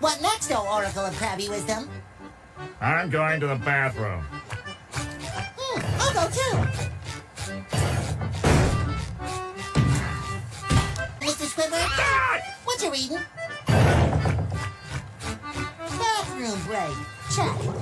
What next, O Oracle of Crabby Wisdom? I'm going to the bathroom. Mm, I'll go too. Mr. Squidward, Ah! what you reading? Bathroom break. Check.